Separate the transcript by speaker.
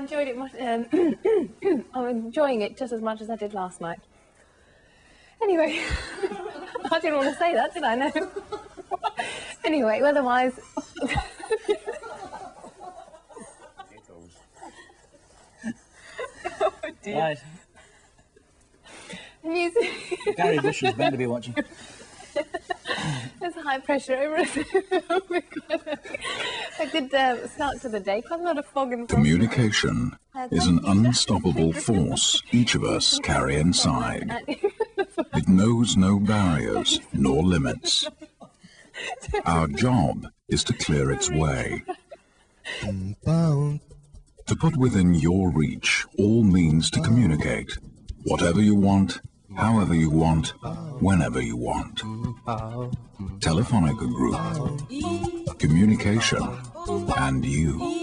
Speaker 1: enjoyed it much. Um, I'm enjoying it just as much as I did last night. Anyway, I didn't want to say that, did I? No. anyway, otherwise,
Speaker 2: Right.
Speaker 1: music.
Speaker 2: Gary Bush is bound to be watching.
Speaker 1: There's high pressure over it. oh my god. Good uh, start to the day. Quite a lot of fog and.
Speaker 3: Communication is an unstoppable force each of us carry inside. It knows no barriers nor limits. Our job is to clear its way. To put within your reach all means to communicate. Whatever you want, however you want, whenever you want. Telefonica Group. Communication and you.